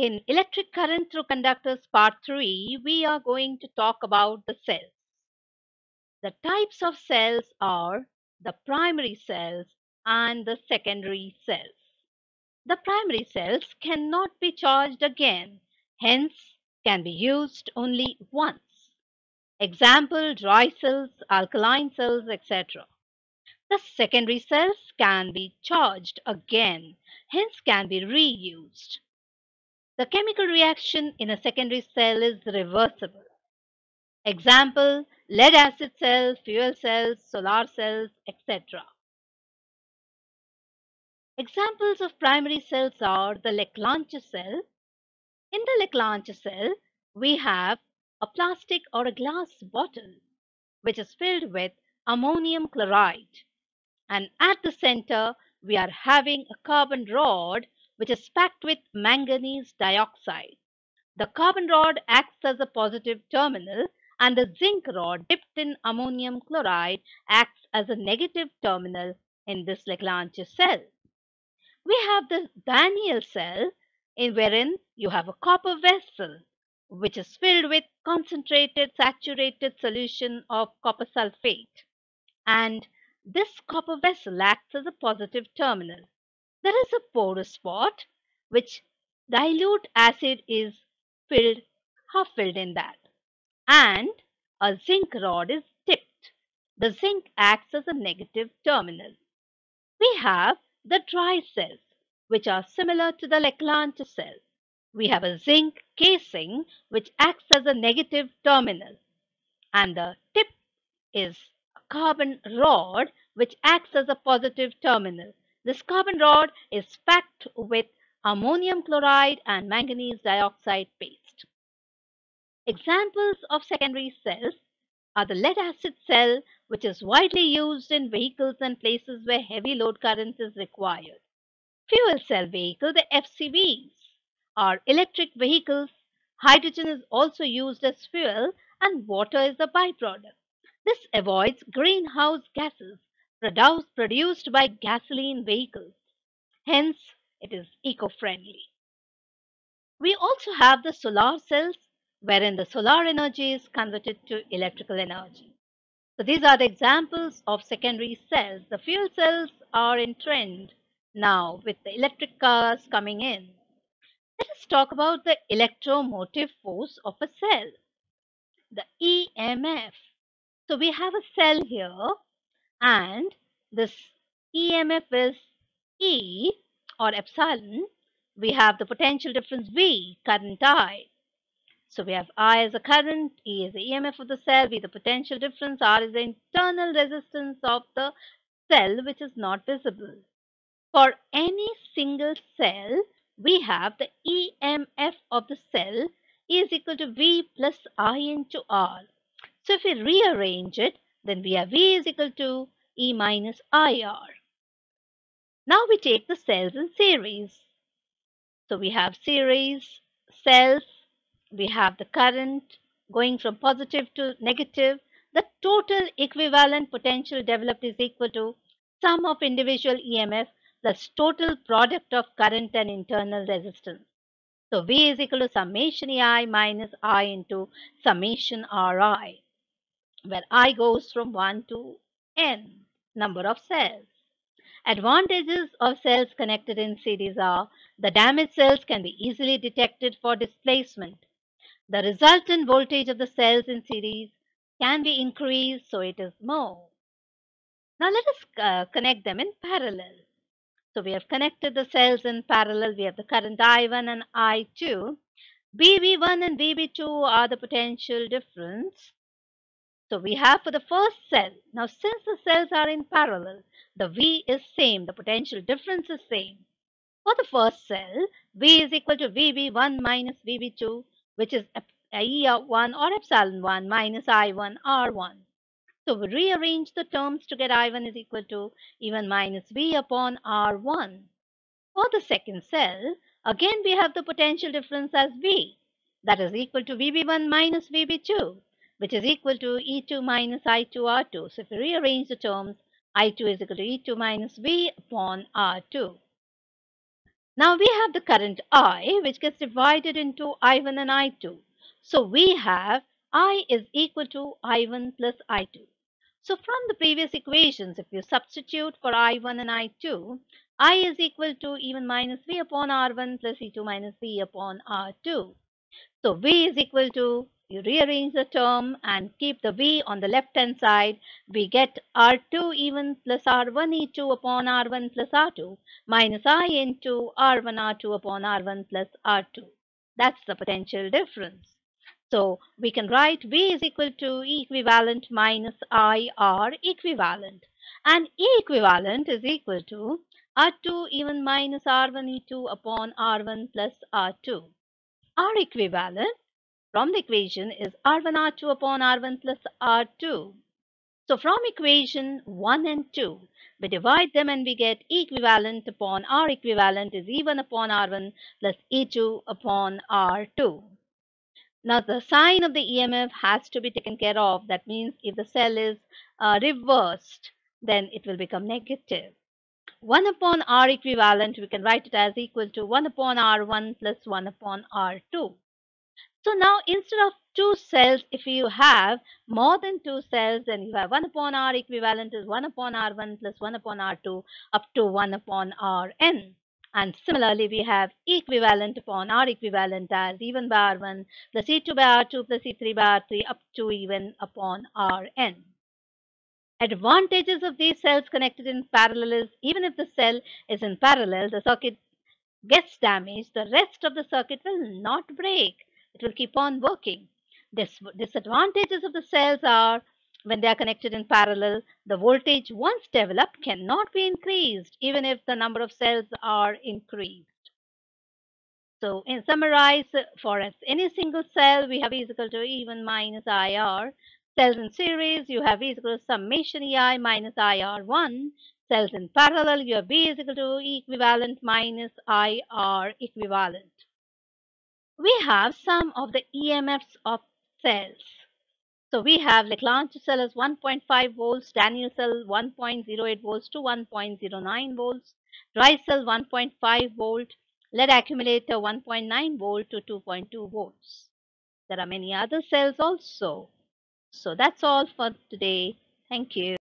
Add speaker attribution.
Speaker 1: In electric current through conductors part 3, we are going to talk about the cells. The types of cells are the primary cells and the secondary cells. The primary cells cannot be charged again, hence can be used only once. Example dry cells, alkaline cells, etc. The secondary cells can be charged again, hence can be reused. The chemical reaction in a secondary cell is reversible. Example, lead acid cells, fuel cells, solar cells, etc. Examples of primary cells are the Leclanche cell. In the Leclanche cell, we have a plastic or a glass bottle which is filled with ammonium chloride. And at the center, we are having a carbon rod which is packed with manganese dioxide. The carbon rod acts as a positive terminal and the zinc rod dipped in ammonium chloride acts as a negative terminal in this Leclanche cell. We have the Daniell cell in wherein you have a copper vessel which is filled with concentrated saturated solution of copper sulfate and this copper vessel acts as a positive terminal. There is a porous pot which dilute acid is filled half filled in that and a zinc rod is tipped. The zinc acts as a negative terminal. We have the dry cells, which are similar to the Leclanche cell. We have a zinc casing, which acts as a negative terminal, and the tip is a carbon rod, which acts as a positive terminal. This carbon rod is packed with ammonium chloride and manganese dioxide paste. Examples of secondary cells are the lead acid cell, which is widely used in vehicles and places where heavy load current is required. Fuel cell vehicle, the FCVs, are electric vehicles. Hydrogen is also used as fuel and water is a byproduct. This avoids greenhouse gases produced by gasoline vehicles. Hence, it is eco-friendly. We also have the solar cells wherein the solar energy is converted to electrical energy. So these are the examples of secondary cells. The fuel cells are in trend now with the electric cars coming in. Let us talk about the electromotive force of a cell, the EMF. So we have a cell here and this EMF is E or epsilon. We have the potential difference V, current I. So we have I as a current, E is the EMF of the cell, V the potential difference, R is the internal resistance of the cell which is not visible. For any single cell, we have the EMF of the cell is equal to V plus I into R. So if we rearrange it, then we have V is equal to E minus IR. Now we take the cells in series. So we have series cells we have the current going from positive to negative, the total equivalent potential developed is equal to sum of individual EMF plus total product of current and internal resistance. So V is equal to summation EI minus I into summation RI, where I goes from 1 to N number of cells. Advantages of cells connected in series are the damaged cells can be easily detected for displacement. The resultant voltage of the cells in series can be increased so it is more. Now let us uh, connect them in parallel. So we have connected the cells in parallel. We have the current I1 and I2. VB1 and VB2 are the potential difference. So we have for the first cell. Now since the cells are in parallel, the V is same. The potential difference is same. For the first cell, V is equal to VB1 minus VB2 which is E1 or epsilon 1 minus I1 R1. So we rearrange the terms to get I1 is equal to E1 minus V upon R1. For the second cell, again we have the potential difference as V. That is equal to VB1 minus VB2, which is equal to E2 minus I2 R2. So if we rearrange the terms, I2 is equal to E2 minus V upon R2. Now we have the current I which gets divided into I1 and I2. So we have I is equal to I1 plus I2. So from the previous equations, if you substitute for I1 and I2, I is equal to E1 minus V upon R1 plus E2 minus V upon R2. So V is equal to, you rearrange the term and keep the V on the left hand side, we get R2 E1 plus R1 E2 upon R1 plus R2 minus I into R1 R2 upon R1 plus R2. That's the potential difference. So we can write V is equal to E equivalent minus IR equivalent. And E equivalent is equal to R2 even minus R1 E2 upon R1 plus R2. R equivalent from the equation is R1 R2 upon R1 plus R2. So from equation 1 and 2, we divide them and we get equivalent upon R equivalent is E1 upon R1 plus E2 upon R2. Now the sign of the EMF has to be taken care of. That means if the cell is uh, reversed, then it will become negative. 1 upon R equivalent, we can write it as equal to 1 upon R1 plus 1 upon R2. So now instead of two cells, if you have more than two cells, then you have 1 upon R equivalent is 1 upon R1 plus 1 upon R2 up to 1 upon Rn. And similarly, we have equivalent upon R equivalent as E1 by R1 plus E2 by R2 plus E3 by R3 up to even upon Rn. Advantages of these cells connected in parallel is even if the cell is in parallel, the circuit gets damaged, the rest of the circuit will not break. It will keep on working. This disadvantages of the cells are when they are connected in parallel, the voltage once developed cannot be increased even if the number of cells are increased. So in summarize, for any single cell, we have E is equal to E1 minus IR. Cells in series, you have E is equal to summation EI minus IR1. Cells in parallel, you have B is equal to E equivalent minus IR equivalent. We have some of the EMFs of cells. So we have Leclanche cell as 1.5 volts, Daniell cell 1.08 volts to 1.09 volts, dry cell 1.5 volt, lead accumulator 1.9 volt to 2.2 volts. There are many other cells also. So that's all for today. Thank you.